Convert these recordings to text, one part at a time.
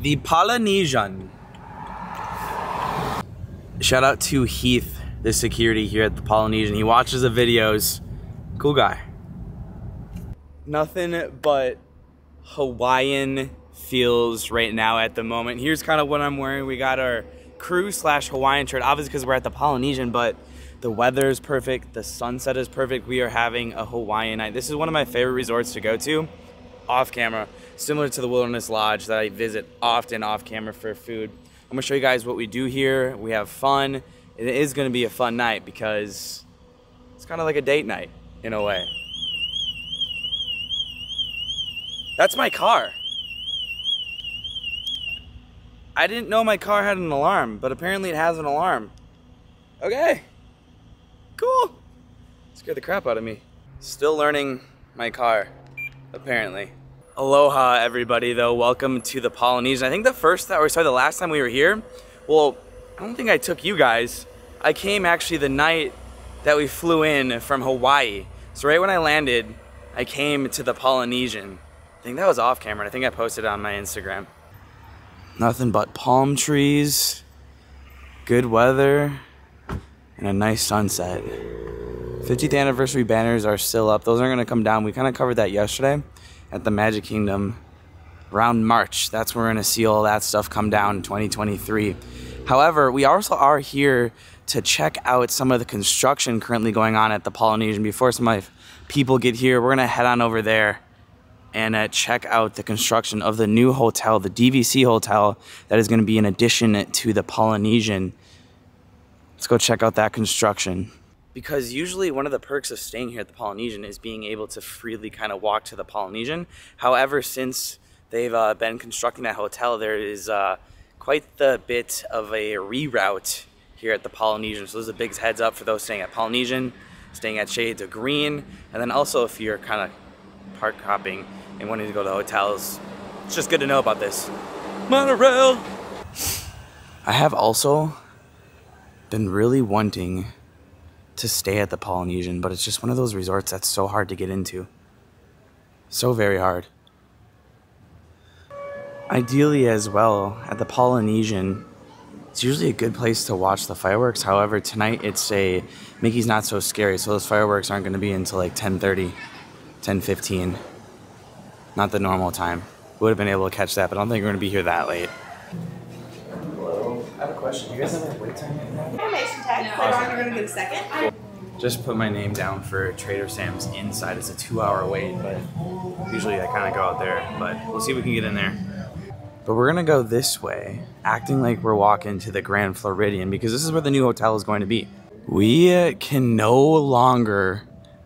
The Polynesian. Shout out to Heath, the security here at the Polynesian. He watches the videos. Cool guy. Nothing but Hawaiian feels right now at the moment. Here's kind of what I'm wearing. We got our crew slash Hawaiian shirt, obviously because we're at the Polynesian, but the weather is perfect. The sunset is perfect. We are having a Hawaiian night. This is one of my favorite resorts to go to off camera, similar to the Wilderness Lodge that I visit often off camera for food. I'm gonna show you guys what we do here. We have fun. It is gonna be a fun night because it's kind of like a date night in a way. That's my car. I didn't know my car had an alarm, but apparently it has an alarm. Okay, cool. Scared the crap out of me. Still learning my car, apparently. Aloha, everybody, though. Welcome to the Polynesian. I think the first, or sorry, the last time we were here, well, I don't think I took you guys. I came actually the night that we flew in from Hawaii. So right when I landed, I came to the Polynesian. I think that was off camera. I think I posted on my Instagram. Nothing but palm trees, good weather, and a nice sunset. 50th anniversary banners are still up. Those aren't to come down. We kind of covered that yesterday at the Magic Kingdom around March. That's where we're to see all that stuff come down in 2023. However, we also are here to check out some of the construction currently going on at the Polynesian. Before some of my people get here, we're to head on over there and uh, check out the construction of the new hotel, the DVC hotel, that is going to be in addition to the Polynesian. Let's go check out that construction. Because usually one of the perks of staying here at the Polynesian is being able to freely kind of walk to the Polynesian. However, since they've uh, been constructing that hotel, there is uh, quite the bit of a reroute here at the Polynesian. So there's a big heads up for those staying at Polynesian, staying at Shades of Green, and then also if you're kind of park hopping and wanting to go to hotels, it's just good to know about this. Monorail! I have also been really wanting to stay at the Polynesian, but it's just one of those resorts that's so hard to get into. So very hard. Ideally, as well, at the Polynesian, it's usually a good place to watch the fireworks. However, tonight it's a Mickey's Not So Scary, so those fireworks aren't going to be until like 10:30, 10:15. Not the normal time. Would have been able to catch that, but I don't think we're going to be here that late. Hello, I have a question. You guys have a wait time right now? Information tag. Later on, you're gonna get a second. Just put my name down for Trader Sam's inside. It's a two-hour wait, but usually I kind of go out there. But we'll see if we can get in there. But we're gonna go this way, acting like we're walking to the Grand Floridian because this is where the new hotel is going to be. We uh, can no longer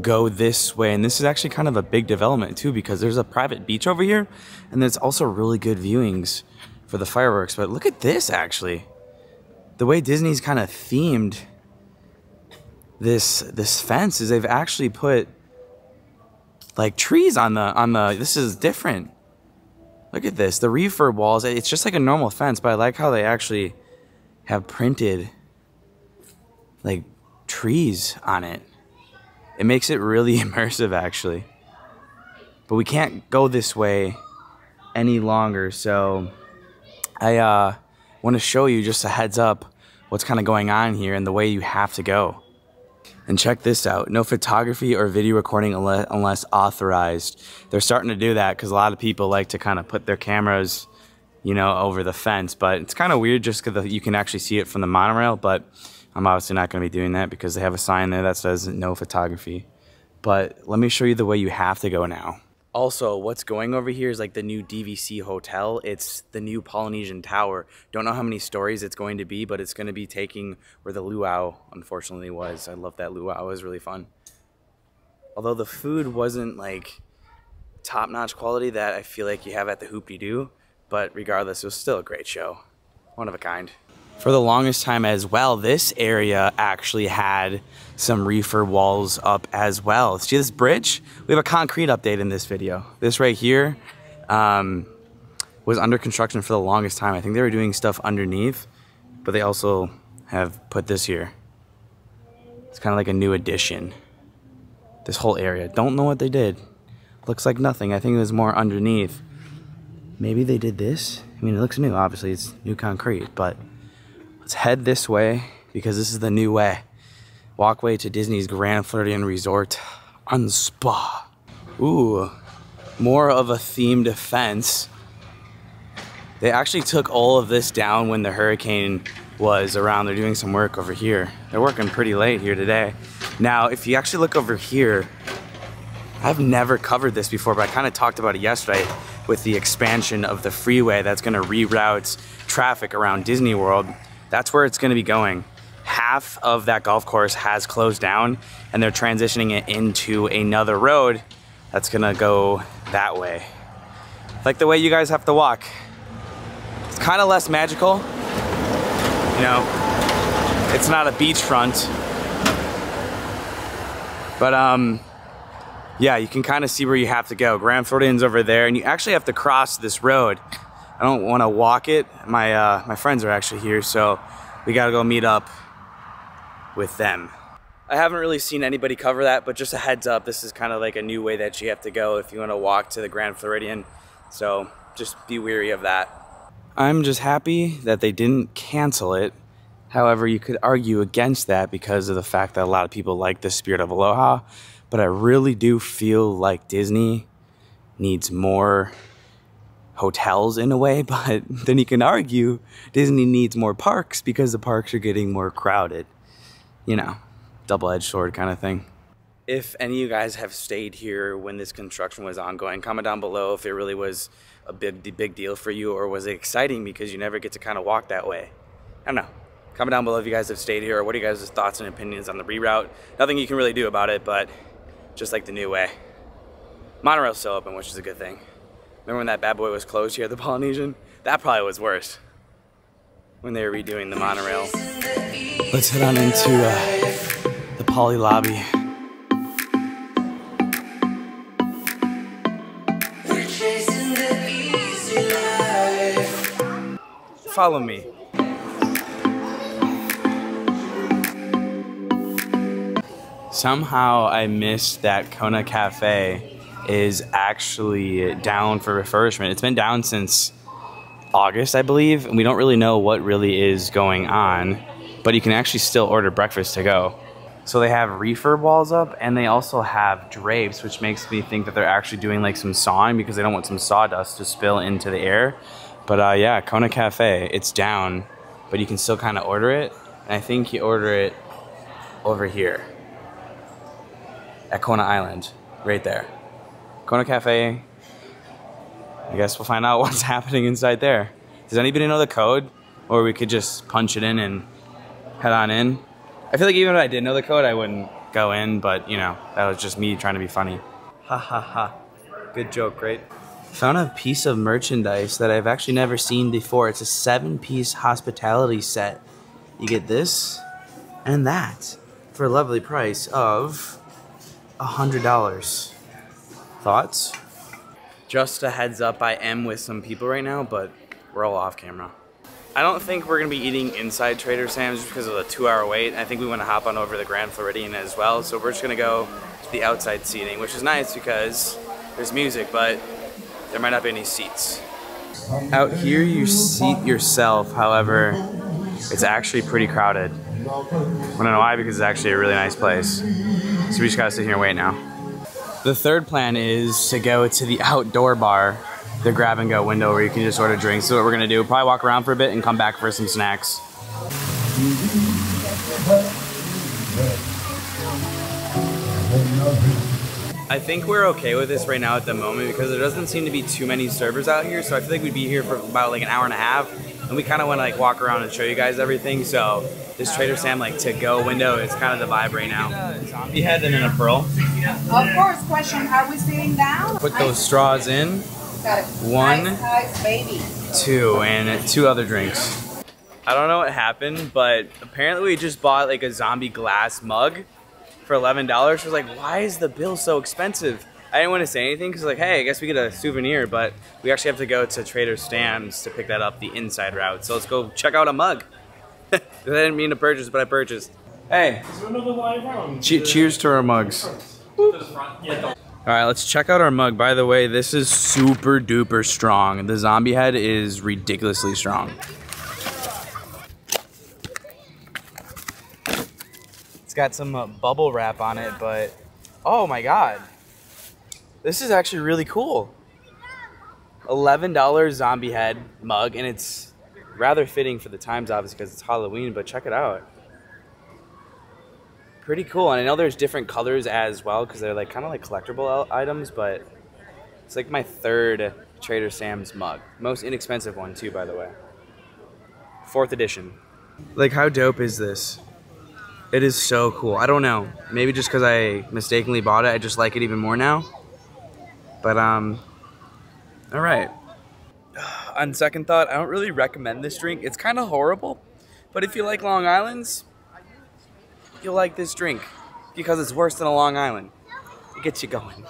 go this way, and this is actually kind of a big development too because there's a private beach over here, and there's also really good viewings for the fireworks. But look at this actually, the way Disney's kind of themed this this fence is they've actually put like trees on the on the. This is different. Look at this. The refurb walls, it's just like a normal fence, but I like how they actually have printed like trees on it. It makes it really immersive actually. But we can't go this way any longer, so I uh, want to show you just a heads up what's kind of going on here and the way you have to go. And check this out no photography or video recording unless, unless authorized. They're starting to do that because a lot of people like to kind of put their cameras, you know, over the fence. But it's kind of weird just because you can actually see it from the monorail. But I'm obviously not going to be doing that because they have a sign there that says no photography. But let me show you the way you have to go now. Also, what's going over here is like the new DVC hotel. It's the new Polynesian Tower. Don't know how many stories it's going to be, but it's going to be taking where the luau unfortunately was. I love that luau. It was really fun. Although the food wasn't like top notch quality that I feel like you have at the Hoop-Dee-Doo, but regardless, it was still a great show. One of a kind. For the longest time as well, this area actually had some refurb walls up as well. See this bridge? We have a concrete update in this video. This right here um, was under construction for the longest time. I think they were doing stuff underneath, but they also have put this here. It's kind of like a new addition. This whole area. Don't know what they did. Looks like nothing. I think it was more underneath. Maybe they did this. I mean, it looks new. Obviously, it's new concrete, but let's head this way because this is the new way. Walkway to Disney's Grand Floridian Resort and Spa. Ooh, more of a themed fence. They actually took all of this down when the hurricane was around. They're doing some work over here. They're working pretty late here today. Now, if you actually look over here, I've never covered this before, but I kind of talked about it yesterday with the expansion of the freeway that's going to reroute traffic around Disney World. That's where it's going to be going. Half of that golf course has closed down and they're transitioning it into another road that's going to go that way. Like the way you guys have to walk. It's kind of less magical. You know, it's not a beachfront. But um, yeah, you can kind of see where you have to go. Grand Floridian's over there, and you actually have to cross this road. I don't want to walk it. My uh, my friends are actually here, so we gotta go meet up with them. I haven't really seen anybody cover that, but just a heads up, this is kind of like a new way that you have to go if you want to walk to the Grand Floridian. So just be weary of that. I'm just happy that they didn't cancel it. However, you could argue against that because of the fact that a lot of people like the spirit of Aloha, but I really do feel like Disney needs more hotels in a way, but then you can argue Disney needs more parks because the parks are getting more crowded. You know, double edged sword kind of thing. If any of you guys have stayed here when this construction was ongoing, comment down below if it really was a big, big deal for you or was it exciting because you never get to kind of walk that way. I don't know. Comment down below if you guys have stayed here or what are you guys' thoughts and opinions on the reroute. Nothing you can really do about it, but just like the new way. Monorail's still open, which is a good thing. Remember when that bad boy was closed here at the Polynesian? That probably was worse. When they were redoing the monorail. Let's head on into uh, the Poly lobby. Follow me. Somehow I missed that Kona Cafe is actually down for refurbishment. It's been down since August, I believe, and we don't really know what really is going on, but you can actually still order breakfast to go. So they have refurb walls up and they also have drapes, which makes me think that they're actually doing like some sawing because they don't want some sawdust to spill into the air. But uh, yeah, Kona Cafe, it's down, but you can still kind of order it. And I think you order it over here at Kona Island, right there. Kona Cafe. I guess we'll find out what's happening inside there. Does anybody know the code? Or we could just punch it in and head on in. I feel like even if I did know the code, I wouldn't go in, but you know, that was just me trying to be funny. Ha ha ha. Good joke, right? Found a piece of merchandise that I've actually never seen before. It's a seven piece hospitality set. You get this and that for a lovely price of a hundred dollars. Thoughts? Just a heads up, I am with some people right now, but we're all off camera. I don't think we're gonna be eating inside Trader Sam's just because of the two hour wait. I think we wanna hop on over the Grand Floridian as well. So we're just gonna go to the outside seating, which is nice because there's music, but there might not be any seats. Out here you seat yourself, however, it's actually pretty crowded. I don't know why? Because it's actually a really nice place. So we just gotta sit here and wait now. The third plan is to go to the outdoor bar, the grab and go window where you can just order drinks. So what we're gonna do, probably walk around for a bit and come back for some snacks. I think we're okay with this right now at the moment because there doesn't seem to be too many servers out here. So I feel like we'd be here for about like an hour and a half. And we kind of want to like walk around and show you guys everything. So this Trader Sam like to go window is kind of the vibe right now. Zombie head and then a pearl. Of course, question, are we sitting down? Put those straws in. Got it. One. Nice, nice baby. two and two other drinks. I don't know what happened, but apparently we just bought like a zombie glass mug for eleven dollars. Was like, why is the bill so expensive? I didn't want to say anything because like, hey, I guess we get a souvenir, but we actually have to go to Trader Sam's to pick that up the inside route. So let's go check out a mug. I didn't mean to purchase, but I purchased. Hey, che- cheers to our mugs. All right, let's check out our mug. By the way, this is super duper strong. The zombie head is ridiculously strong. It's got some uh, bubble wrap on it, but oh my god. This is actually really cool. $11 zombie head mug, and it's rather fitting for the times, obviously, because it's Halloween, but check it out. Pretty cool, and I know there's different colors as well, because they're like kind of like collectible items, but it's like my third Trader Sam's mug. Most inexpensive one, too, by the way. Fourth edition. Like, how dope is this? It is so cool. I don't know. Maybe just because I mistakenly bought it, I just like it even more now. But, um, all right. On second thought, I don't really recommend this drink. It's kind of horrible, but if you like Long Island's, you'll like this drink because it's worse than a Long Island. It gets you going.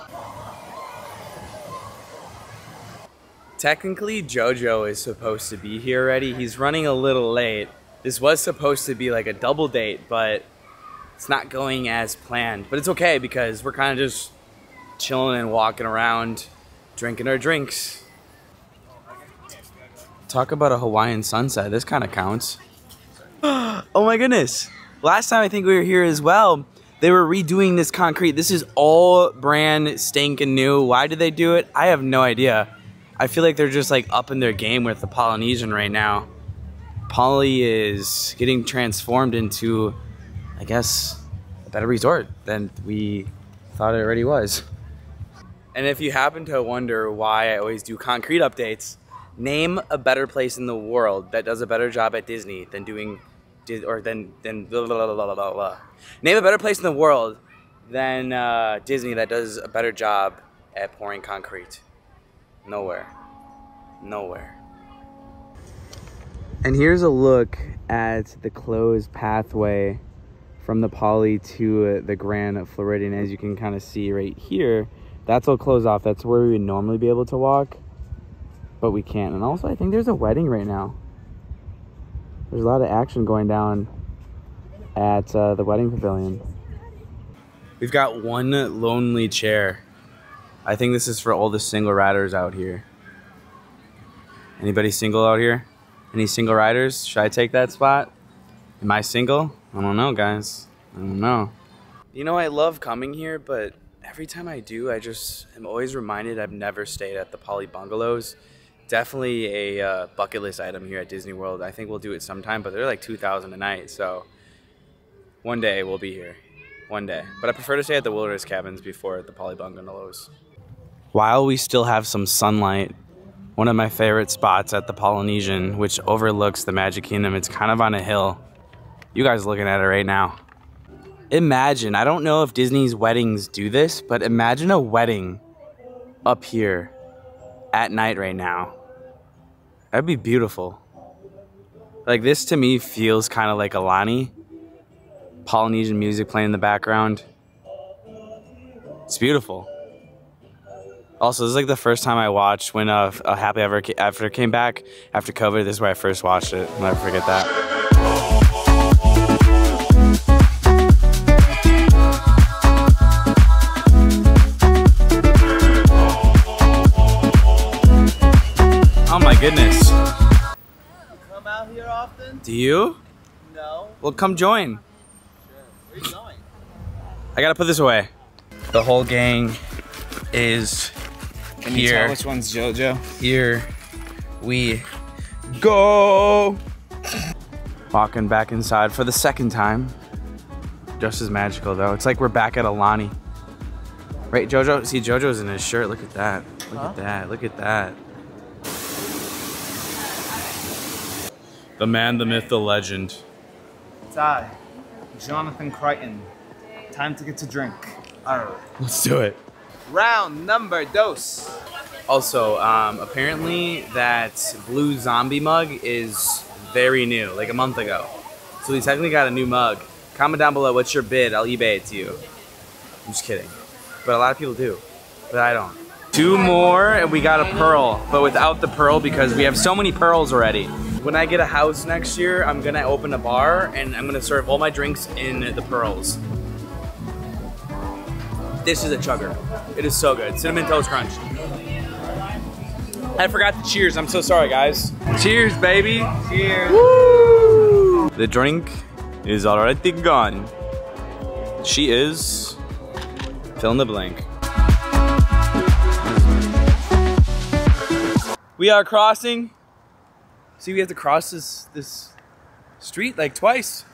Technically, JoJo is supposed to be here already. He's running a little late. This was supposed to be like a double date, but it's not going as planned. But it's okay because we're kind of just chilling and walking around, drinking our drinks. Talk about a Hawaiian sunset. This kind of counts. oh my goodness. Last time I think we were here as well, they were redoing this concrete. This is all brand stinking new. Why did they do it? I have no idea. I feel like they're just like up in their game with the Polynesian right now. Poly is getting transformed into, I guess, a better resort than we thought it already was. And if you happen to wonder why I always do concrete updates, name a better place in the world that does a better job at Disney than doing, or than than blah, blah, blah, blah, blah, blah. Name a better place in the world than uh, Disney that does a better job at pouring concrete. Nowhere. Nowhere. And here's a look at the closed pathway from the Poly to the Grand Floridian. As you can kind of see right here, that's all closed off. That's where we would normally be able to walk, but we can't. And also, I think there's a wedding right now. There's a lot of action going down at uh, the wedding pavilion. We've got one lonely chair. I think this is for all the single riders out here. Anybody single out here? Any single riders? Should I take that spot? Am I single? I don't know, guys. I don't know. You know, I love coming here, but every time I do, I just am always reminded I've never stayed at the Poly Bungalows. Definitely a uh, bucket list item here at Disney World. I think we'll do it sometime, but they're like 2000 a night, so one day we'll be here. One day. But I prefer to stay at the Wilderness Cabins before the Poly Bungalows. While we still have some sunlight, one of my favorite spots at the Polynesian, which overlooks the Magic Kingdom, it's kind of on a hill. You guys looking at it right now. Imagine, I don't know if Disney's weddings do this, but imagine a wedding up here at night right now. That'd be beautiful. Like this to me feels kind of like Aulani. Polynesian music playing in the background. It's beautiful. Also, this is like the first time I watched when uh, a Happily Ever After came back after COVID. This is where I first watched it. I'll never forget that. Oh my goodness. Come out here often? Do you? No. Well, come join. Where you going? I gotta put this away. The whole gang is Can Here. you tell which one's JoJo? here. We go. Walking back inside for the second time. Just as magical though. It's like we're back at Aulani. Right, Jojo? See, Jojo's in his shirt. Look at that. Look at that. Look at that. The man, the myth, the legend. It's I, Jonathan Crichton. Time to get to drink. Arr. Let's do it. Round number dos. Also, um, apparently that blue zombie mug is very new, like a month ago. So we technically got a new mug. Comment down below what's your bid. I'll eBay it to you. I'm just kidding. But a lot of people do. But I don't. Two more and we got a pearl, but without the pearl because we have so many pearls already. When I get a house next year, I'm gonna open a bar and I'm gonna serve all my drinks in the pearls. This is a chugger. It is so good. Cinnamon Toast Crunch. I forgot the cheers. I'm so sorry, guys. Cheers, baby. Cheers. Woo! The drink is already gone. She is fill in the blank. We are crossing. See, we have to cross this this street like twice.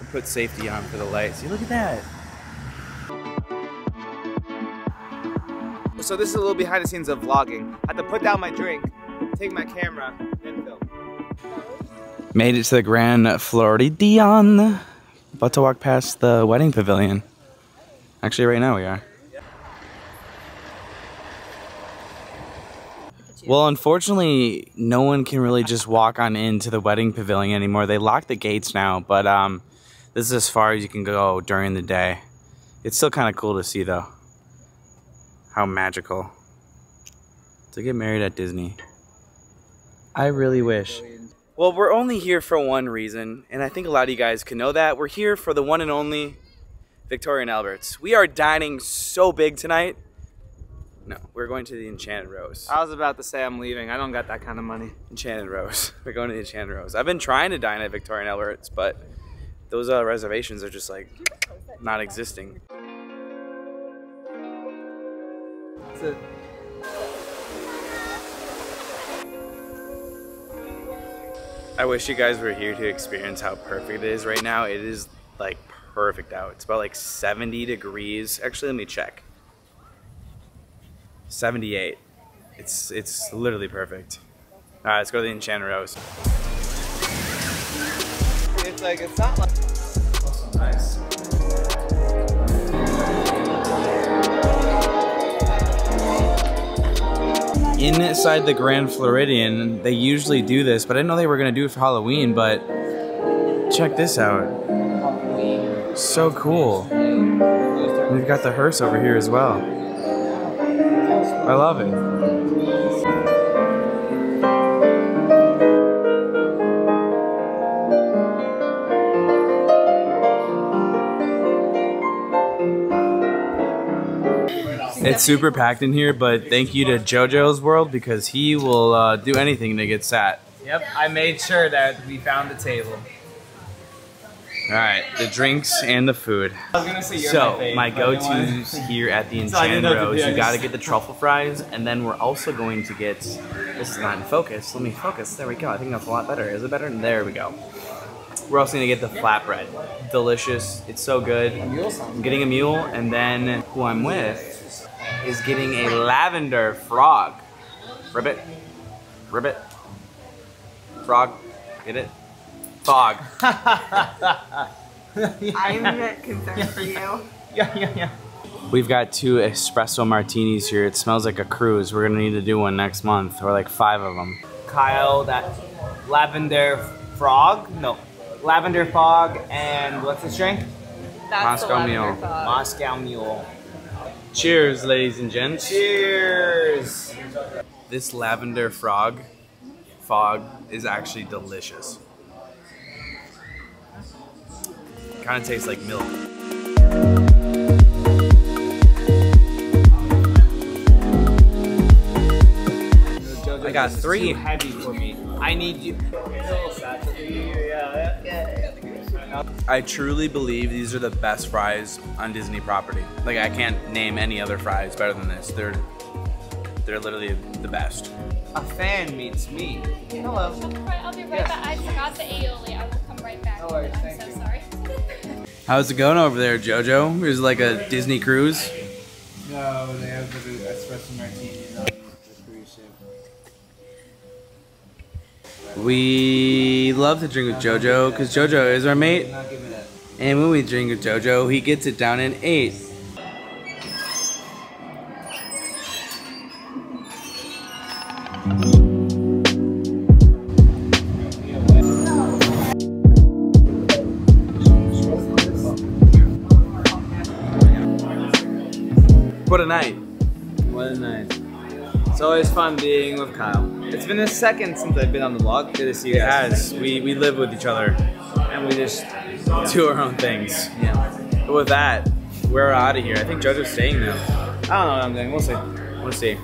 We put safety on for the lights. See, look at that. So this is a little behind the scenes of vlogging. I had to put down my drink, take my camera, and film. Made it to the Grand Floridian. About to walk past the wedding pavilion. Actually, right now we are. Well, unfortunately, no one can really just walk on into the wedding pavilion anymore. They lock the gates now, but um, this is as far as you can go during the day. It's still kind of cool to see, though. How magical. To get married at Disney. I really wish. Well, we're only here for one reason, and I think a lot of you guys can know that. We're here for the one and only Victoria and Albert's. We are dining so big tonight. No, we're going to the Enchanted Rose. I was about to say I'm leaving. I don't got that kind of money. Enchanted Rose. We're going to the Enchanted Rose. I've been trying to dine at Victoria and Albert's, but those uh, reservations are just like not existing. It's a- I wish you guys were here to experience how perfect it is right now. It is like perfect out. It's about like 70 degrees. Actually, let me check. 78. It's it's literally perfect. All right, let's go to the Enchanted Rose. It's like it's not like. Nice. Inside the Grand Floridian, they usually do this, but I didn't know they were gonna do it for Halloween. But check this out. So cool. We've got the hearse over here as well. I love it. It's super packed in here, but thank you to JoJo's World because he will uh, do anything to get sat. Yep, I made sure that we found the table. All right, the drinks and the food. I was gonna say So my, my but I didn't wanna- go-tos here at the Enchanted know what to Rose, you gotta get the truffle fries, and then we're also going to get. This is not in focus. Let me focus. There we go. I think that's a lot better. Is it better? There we go. We're also gonna get the flatbread. Delicious. It's so good. I'm getting a mule, and then who I'm with is getting a lavender frog. Ribbit. Ribbit. Frog. Get it? Fog. I'm concerned for you. Yeah, yeah, yeah. We've got two espresso martinis here. It smells like a cruise. We're gonna need to do one next month, or like five of them. Kyle, that lavender frog? No, lavender fog and what's this drink? That's Moscow Mule. Moscow Mule. Cheers, ladies and gents. Cheers. This lavender frog fog is actually delicious. Kind of tastes like milk. I got three. Too heavy for me. I need you. I truly believe these are the best fries on Disney property. Like I can't name any other fries better than this. They're they're literally the best. A fan meets me. Hello. Right, I'll be right Yes. back. I forgot the aioli. I will come right back. No worries, I'm thank so you. sorry. How's it going over there, Jojo? Is it like a Disney cruise? No, they have the espresso martinis on the cruise ship. We love to drink with Jojo because Jojo is our mate. Not give me that. And when we drink with Jojo, he gets it down in eight. What a night. What a night. So always fun being with Kyle. It's been a second since I've been on the vlog. Good to see you It has. We we live with each other. And we just Do our own things. yeah. But with that, we're out of here. I think JoJo's staying now. I don't know what I'm doing. We'll see. We'll see.